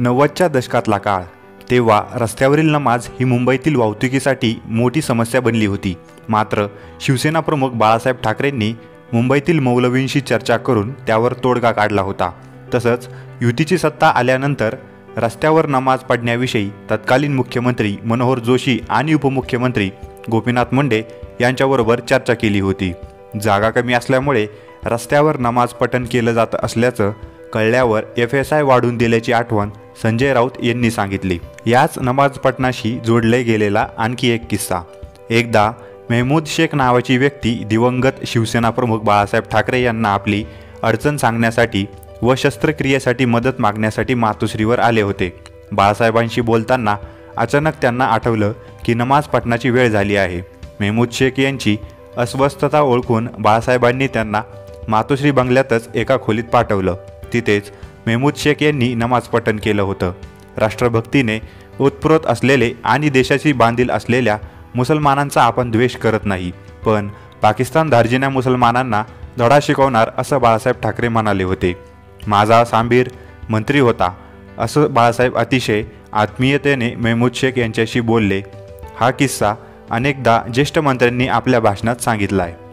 नव्वदच्या दशकातला काळ. तेव्हा रस्त्यावरील नमाज ही मुंबईतील वाहतुकीसाठी मोठी समस्या बनली होती. मात्र शिवसेना प्रमुख बाळासाहेब ठाकरेंनी मुंबईतील मौलवींशी चर्चा करून त्यावर तोडगा काढला होता. तसंच युतीची सत्ता आल्यानंतर रस्त्यावर नमाज पडण्याविषयी तत्कालीन मुख्यमंत्री मनोहर जोशी आणि उपमुख्यमंत्री गोपीनाथ मुंडे यांच्याबरोबर चर्चा केली होती. जागा कमी असल्यामुळे रस्त्यावर नमाज पठण केलं जात असल्याचं कळल्यावर एफ एस आय वाढून दिल्याची आठवण संजय राऊत यांनी सांगितली याच नमाज पठणाशी जोडले गेलेला आणखी एक किस्सा. एकदा मेहमूद शेख नावाची व्यक्ती दिवंगत शिवसेना प्रमुख बाळासाहेब ठाकरे यांना आपली अडचण सांगण्यासाठी व शस्त्रक्रियेसाठी मदत मागण्यासाठी मातोश्रीवर आले होते. बाळासाहेबांशी बोलताना अचानक त्यांना आठवलं की नमाज पठणाची वेळ झाली आहे. मेहमूद शेख यांची अस्वस्थता ओळखून बाळासाहेबांनी त्यांना मातोश्री बंगल्यातच एका खोलीत पाठवलं. तिथेच मेहमूद शेख यांनी नमाज पठण केलं होतं. राष्ट्रभक्तीने उत्प्रोत असलेले आणि देशाची बांधील असलेल्या मुसलमानांचा आपण द्वेष करत नाही पण पाकिस्तान धार्जिन्या मुसलमानांना धडा शिकवणार असं बाळासाहेब ठाकरे म्हणाले होते. माझा सांबीर मंत्री होता असं बाळासाहेब अतिशय आत्मीयतेने मेहमूद शेख यांच्याशी बोलले. हा किस्सा अनेकदा ज्येष्ठ मंत्र्यांनी आपल्या भाषणात सांगितला आहे